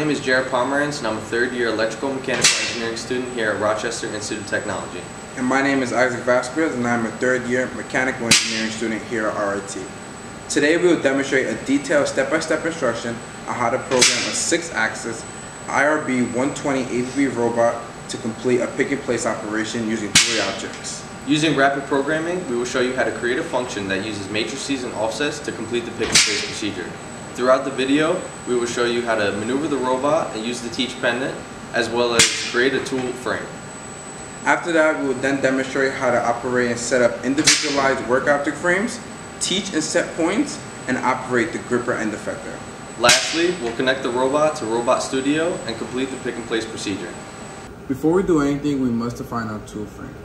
up guys? My name is Jarrod Pomerantz and I'm a third year electrical mechanical engineering student here at Rochester Institute of Technology. And my name is Isaac Vasquez and I'm a third year mechanical engineering student here at RIT. Today we will demonstrate a detailed step-by-step -step instruction on how to program a 6-axis IRB 120 ABB robot to complete a pick and place operation using three objects. Using rapid programming, we will show you how to create a function that uses matrices and offsets to complete the pick and place procedure. Throughout the video, we will show you how to maneuver the robot and use the teach pendant, as well as create a tool frame. After that, we will then demonstrate how to operate and set up individualized work object frames, teach and set points, and operate the gripper end effector. Lastly, we'll connect the robot to Robot Studio and complete the pick and place procedure. Before we do anything, we must define our tool frame.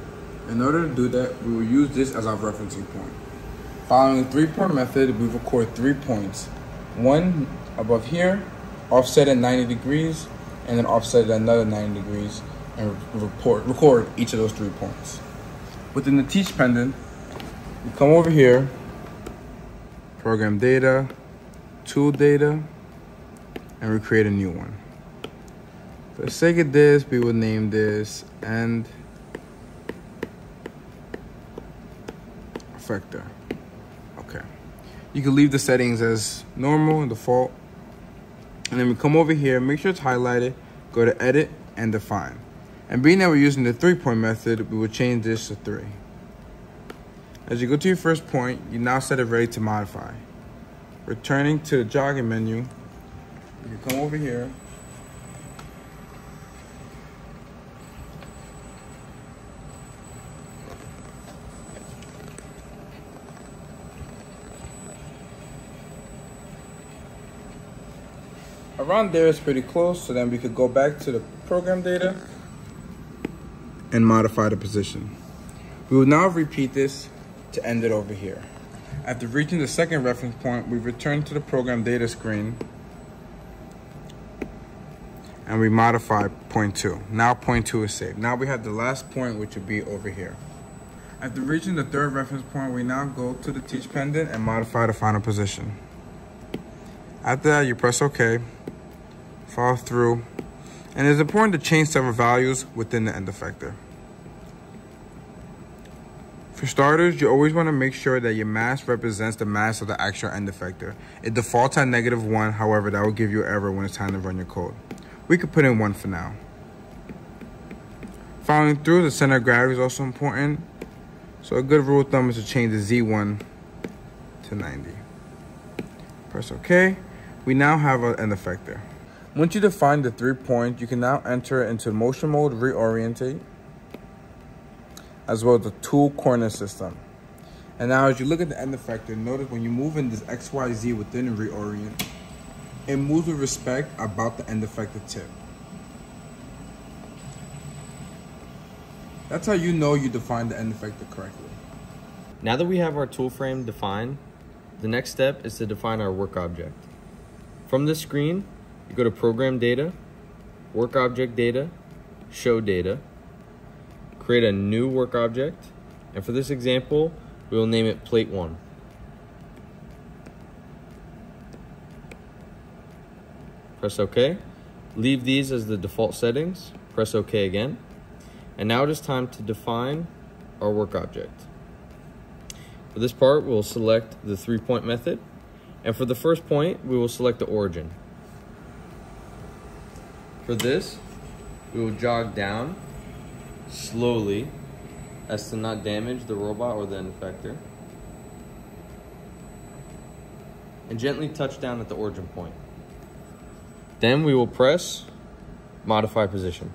In order to do that, we will use this as our referencing point. Following the three-point method, we record three points one above here, offset at 90 degrees, and then offset at another 90 degrees, and report, record each of those three points. Within the teach pendant, we come over here, program data, tool data, and we create a new one. For the sake of this, we will name this end effector. You can leave the settings as normal and default. And then we come over here, make sure it's highlighted, go to edit and define. And being that we're using the three point method, we will change this to three. As you go to your first point, you now set it ready to modify. Returning to the jogging menu, you come over here, around there is pretty close so then we could go back to the program data and modify the position. We will now repeat this to end it over here. After reaching the second reference point we return to the program data screen and we modify point two. Now point two is saved. Now we have the last point which would be over here. After reaching the third reference point we now go to the teach pendant and modify the final position. After that, you press OK, follow through, and it's important to change several values within the end effector. For starters, you always want to make sure that your mass represents the mass of the actual end effector. It defaults at negative 1, however, that will give you error when it's time to run your code. We could put in 1 for now. Following through, the center of gravity is also important. So a good rule of thumb is to change the Z1 to 90. Press OK we now have an effector. Once you define the three points, you can now enter into motion mode reorientate, as well as the tool corner system. And now as you look at the end effector, notice when you move in this XYZ within reorient, it moves with respect about the end effector tip. That's how you know you defined the end effector correctly. Now that we have our tool frame defined, the next step is to define our work object. From this screen, you go to Program Data, Work Object Data, Show Data, create a new work object, and for this example, we will name it Plate 1. Press OK. Leave these as the default settings. Press OK again. And now it is time to define our work object. For this part, we'll select the three-point method and for the first point, we will select the origin. For this, we will jog down slowly as to not damage the robot or the end effector. And gently touch down at the origin point. Then we will press modify position.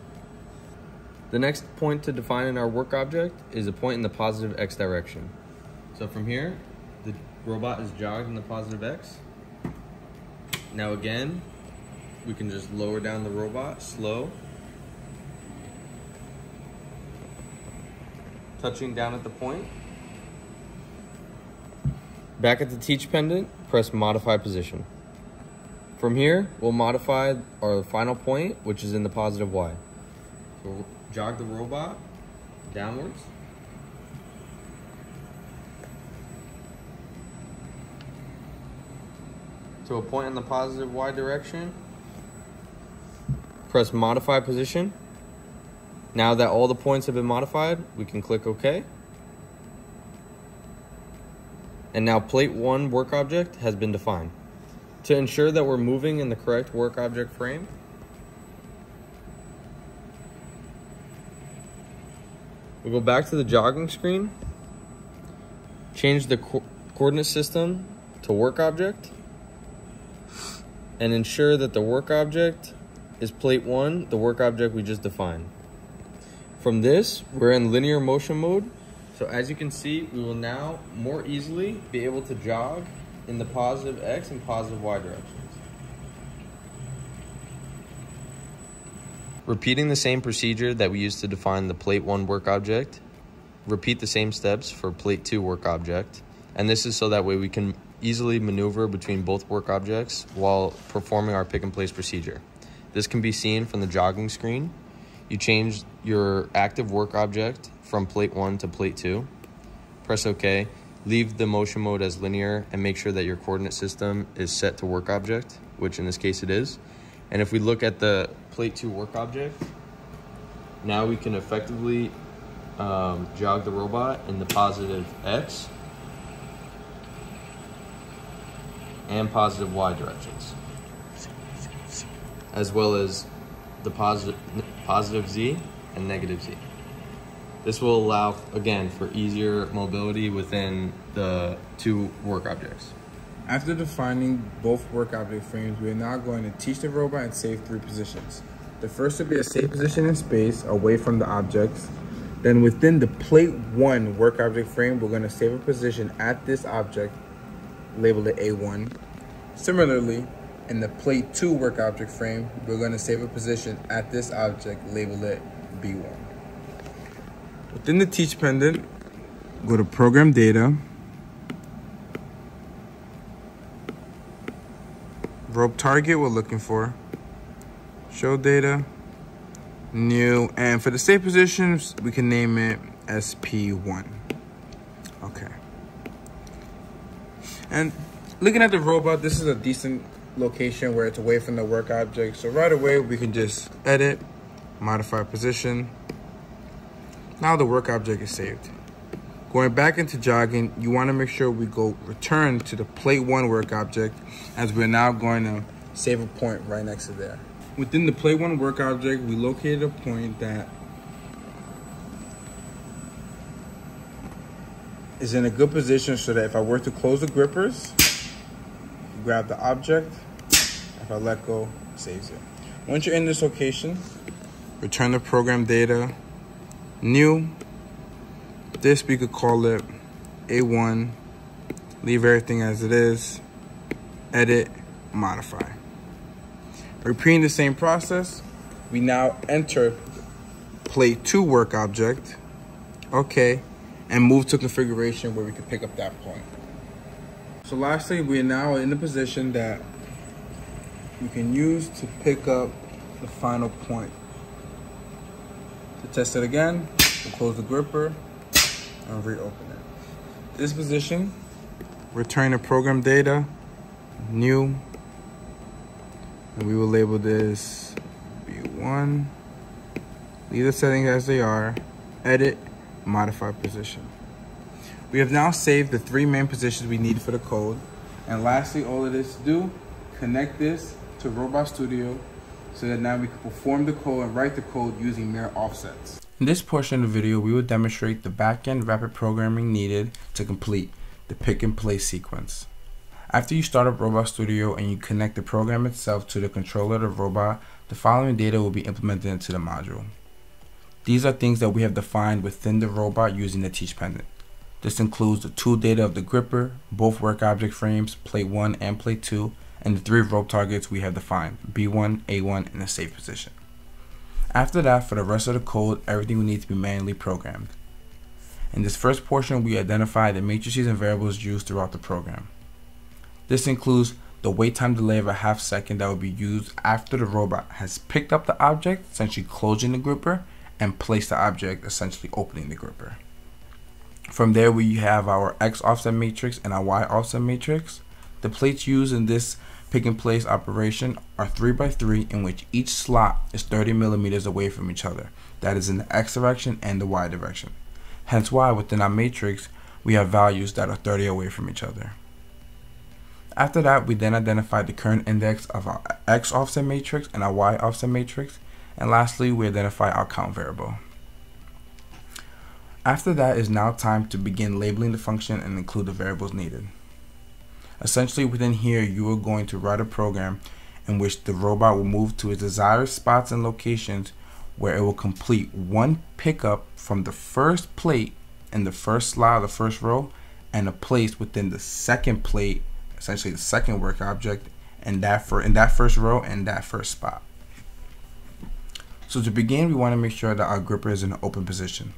The next point to define in our work object is a point in the positive x direction. So from here, the robot is jogged in the positive X. Now again, we can just lower down the robot, slow. Touching down at the point. Back at the teach pendant, press modify position. From here, we'll modify our final point, which is in the positive Y. So jog the robot downwards. to a point in the positive y direction press modify position. Now that all the points have been modified, we can click OK. And now plate 1 work object has been defined. To ensure that we're moving in the correct work object frame, we go back to the jogging screen, change the co coordinate system to work object, and ensure that the work object is plate 1, the work object we just defined. From this, we're in linear motion mode. So as you can see, we will now more easily be able to jog in the positive X and positive Y directions. Repeating the same procedure that we used to define the plate 1 work object, repeat the same steps for plate 2 work object, and this is so that way we can easily maneuver between both work objects while performing our pick and place procedure. This can be seen from the jogging screen. You change your active work object from plate 1 to plate 2. Press OK. Leave the motion mode as linear and make sure that your coordinate system is set to work object, which in this case it is. And if we look at the plate 2 work object, now we can effectively um, jog the robot in the positive X and positive Y directions, as well as the positive, positive Z and negative Z. This will allow, again, for easier mobility within the two work objects. After defining both work object frames, we are now going to teach the robot and save three positions. The first will be a safe position in space, away from the objects. Then within the plate one work object frame, we're going to save a position at this object label it A1. Similarly, in the plate 2 work object frame, we're going to save a position at this object, label it B1. Within the teach pendant, go to program data, robtarget we're looking for, show data, new, and for the state positions, we can name it SP1. Okay. And looking at the robot, this is a decent location where it's away from the work object. So right away, we can just edit, modify position. Now the work object is saved. Going back into jogging, you wanna make sure we go return to the plate one work object as we're now going to save a point right next to there. Within the plate one work object, we located a point that is in a good position so that if I were to close the grippers, grab the object, let go, saves it. Once you're in this location, return the program data, new, this we could call it A1, leave everything as it is, edit, modify. Repeating the same process, we now enter plate 2 work object, okay, and move to configuration where we can pick up that point. So lastly, we are now in the position that we can use to pick up the final point. To test it again, we'll close the gripper and reopen it. This position, return the program data, new, and we will label this B1. Leave the settings as they are, edit, modify position. We have now saved the three main positions we need for the code. And lastly, all it is to do, connect this to Robot Studio so that now we can perform the code and write the code using mere offsets. In this portion of the video, we will demonstrate the backend rapid programming needed to complete the pick and place sequence. After you start up Robot Studio and you connect the program itself to the controller of the robot, the following data will be implemented into the module. These are things that we have defined within the robot using the teach pendant. This includes the tool data of the gripper, both work object frames, plate 1 and plate 2, and the three robtargets we have defined, B1, A1, and the safe position. After that, for the rest of the code, everything will need to be manually programmed. In this first portion, we identify the matrices and variables used throughout the program. This includes the wait time delay of a half second that will be used after the robot has picked up the object, essentially closing the gripper, and placed the object, essentially opening the gripper. From there, we have our X offset matrix and our Y offset matrix. The plates used in this pick and place operation are 3 by 3 in which each slot is 30 millimeters away from each other, that is in the x direction and the y direction. Hence why within our matrix we have values that are 30 away from each other. After that, we then identify the current index of our x offset matrix and our y offset matrix, and lastly, we identify our count variable. After that is now time to begin labeling the function and include the variables needed. Essentially within here you are going to write a program in which the robot will move to its desired spots and locations where it will complete one pickup from the first plate in the first slot of the first row and a place within the second plate, essentially the second work object, and that for in that first row and that first spot. So to begin, we want to make sure that our gripper is in an open position.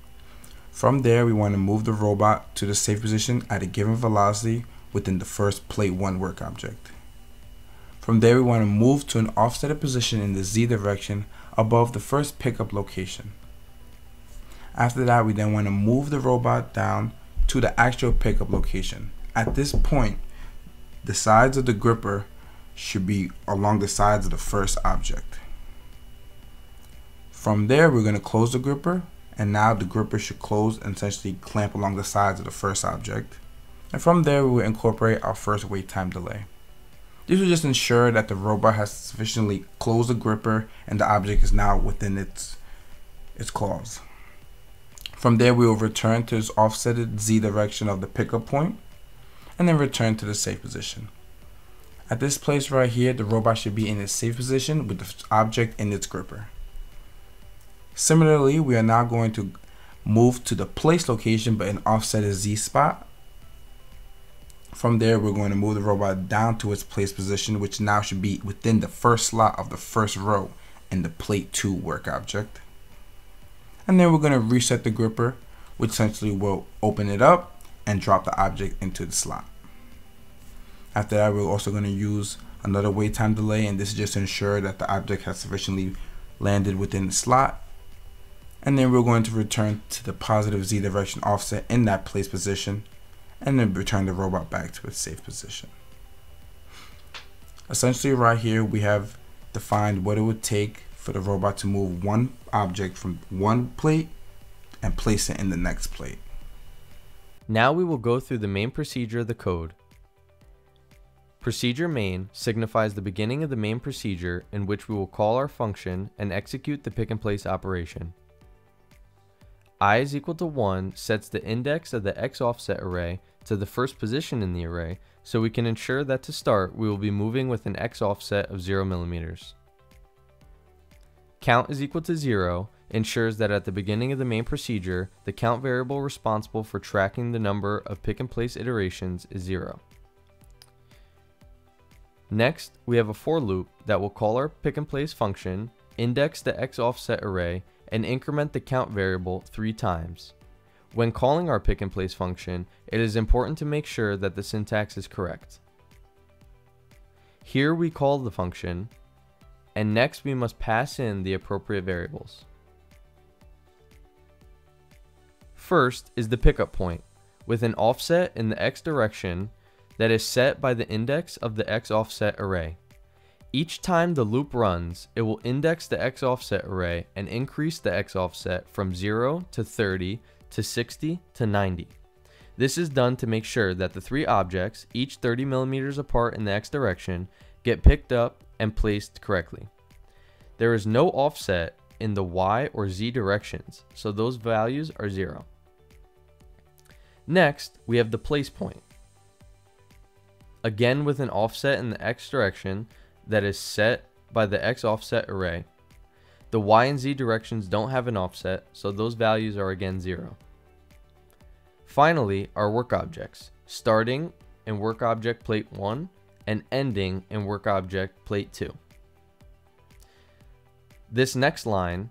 From there, we want to move the robot to the safe position at a given velocity within the first plate 1 work object. From there we want to move to an offset position in the Z direction above the first pickup location. After that we then want to move the robot down to the actual pickup location. At this point the sides of the gripper should be along the sides of the first object. From there we're going to close the gripper and now the gripper should close and essentially clamp along the sides of the first object and from there we will incorporate our first wait time delay. This will just ensure that the robot has sufficiently closed the gripper and the object is now within its, its claws. From there we will return to its offsetted Z direction of the pickup point and then return to the safe position. At this place right here, the robot should be in its safe position with the object in its gripper. Similarly, we are now going to move to the place location but an offsetted Z spot from there, we're going to move the robot down to its place position, which now should be within the first slot of the first row in the plate 2 work object. And then we're going to reset the gripper, which essentially will open it up and drop the object into the slot. After that, we're also going to use another wait time delay, and this is just to ensure that the object has sufficiently landed within the slot. And then we're going to return to the positive Z direction offset in that place position and then return the robot back to its safe position. Essentially right here we have defined what it would take for the robot to move one object from one plate and place it in the next plate. Now we will go through the main procedure of the code. Procedure main signifies the beginning of the main procedure in which we will call our function and execute the pick and place operation. I is equal to 1 sets the index of the x offset array to the first position in the array, so we can ensure that to start we will be moving with an x offset of 0 millimeters. Count is equal to 0 ensures that at the beginning of the main procedure, the count variable responsible for tracking the number of pick and place iterations is 0. Next, we have a for loop that will call our pick and place function, index the x offset array, and increment the count variable three times. When calling our pick and place function, it is important to make sure that the syntax is correct. Here we call the function, and next we must pass in the appropriate variables. First is the pickup point, with an offset in the x direction that is set by the index of the x offset array. Each time the loop runs, it will index the x offset array and increase the x offset from 0 to 30 to 60 to 90. This is done to make sure that the three objects, each 30 millimeters apart in the x direction, get picked up and placed correctly. There is no offset in the y or z directions, so those values are zero. Next, we have the place point. Again with an offset in the x direction that is set by the x offset array. The y and z directions don't have an offset, so those values are again 0. Finally, our work objects, starting in work object plate 1 and ending in work object plate 2. This next line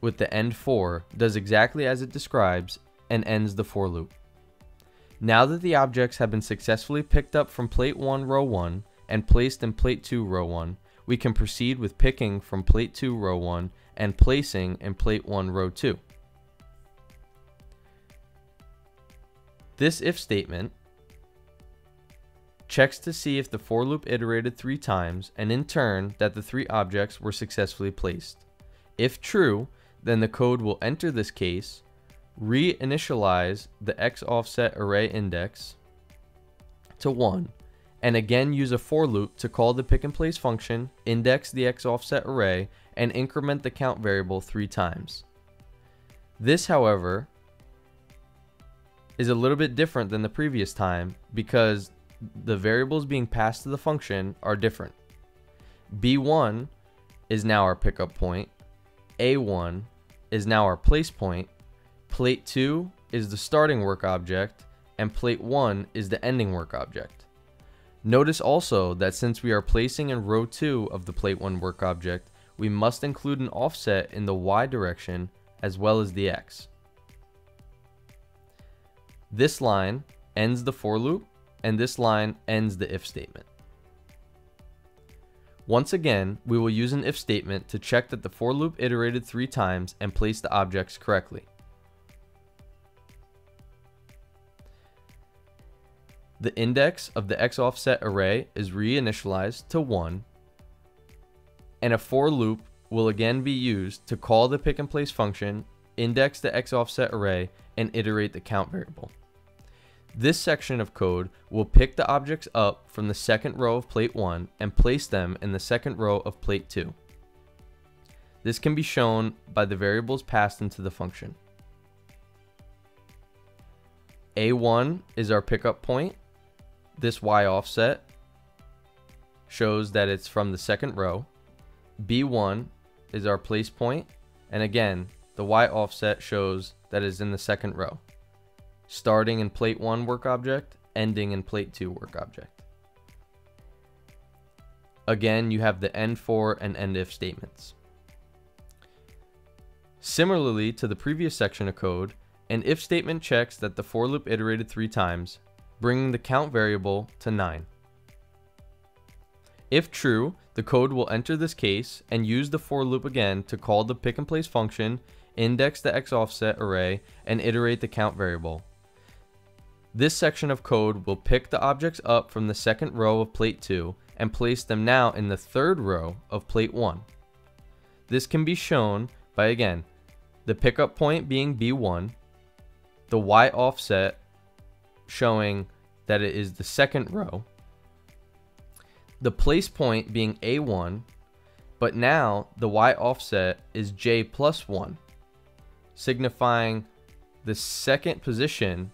with the end for does exactly as it describes and ends the for loop. Now that the objects have been successfully picked up from plate 1 row 1 and placed in plate 2 row 1, we can proceed with picking from plate 2 row 1 and placing in plate 1 row 2. This if statement checks to see if the for loop iterated three times and in turn that the three objects were successfully placed. If true, then the code will enter this case, reinitialize the x offset array index to 1, and again use a for loop to call the pick and place function, index the x offset array, and increment the count variable three times. This, however, is a little bit different than the previous time because the variables being passed to the function are different. B1 is now our pickup point, A1 is now our place point, plate 2 is the starting work object, and plate 1 is the ending work object. Notice also that since we are placing in row 2 of the plate 1 work object, we must include an offset in the y direction as well as the x. This line ends the for loop, and this line ends the if statement. Once again, we will use an if statement to check that the for loop iterated three times and place the objects correctly. The index of the x offset array is reinitialized to 1, and a for loop will again be used to call the pick and place function, index the x offset array, and iterate the count variable. This section of code will pick the objects up from the second row of plate 1 and place them in the second row of plate 2. This can be shown by the variables passed into the function. A1 is our pickup point. This Y offset shows that it's from the second row. B1 is our place point, and again, the Y offset shows that is in the second row starting in plate 1 work object, ending in plate 2 work object. Again, you have the end for and end if statements. Similarly to the previous section of code, an if statement checks that the for loop iterated three times, bringing the count variable to 9. If true, the code will enter this case and use the for loop again to call the pick and place function, index the x offset array, and iterate the count variable, this section of code will pick the objects up from the second row of plate 2 and place them now in the third row of plate 1. This can be shown by again, the pickup point being B1, the Y offset showing that it is the second row, the place point being A1, but now the Y offset is J plus 1, signifying the second position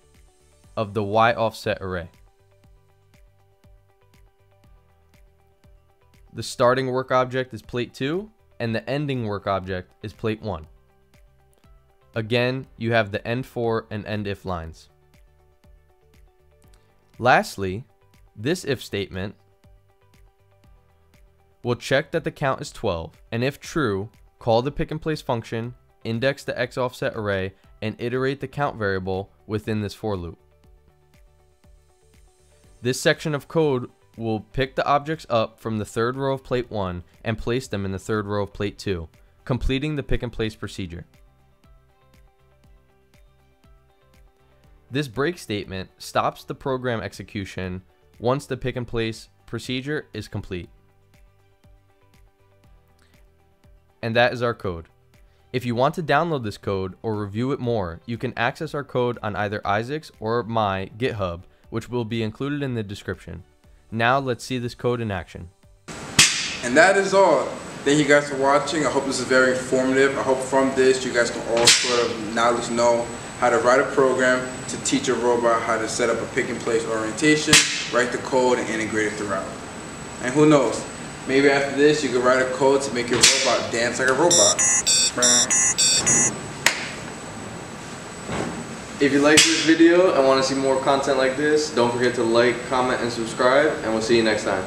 of the Y offset array. The starting work object is plate 2 and the ending work object is plate 1. Again, you have the end for and end if lines. Lastly, this if statement will check that the count is 12 and if true, call the pick and place function, index the x offset array, and iterate the count variable within this for loop. This section of code will pick the objects up from the third row of plate 1 and place them in the third row of plate 2, completing the pick and place procedure. This break statement stops the program execution once the pick and place procedure is complete. And that is our code. If you want to download this code or review it more, you can access our code on either Isaac's or my GitHub which will be included in the description. Now let's see this code in action. And that is all. Thank you guys for watching. I hope this is very informative. I hope from this you guys can all sort of knowledge know how to write a program to teach a robot how to set up a pick and place orientation, write the code, and integrate it throughout. And who knows, maybe after this you could write a code to make your robot dance like a robot. If you like this video and want to see more content like this, don't forget to like, comment, and subscribe, and we'll see you next time.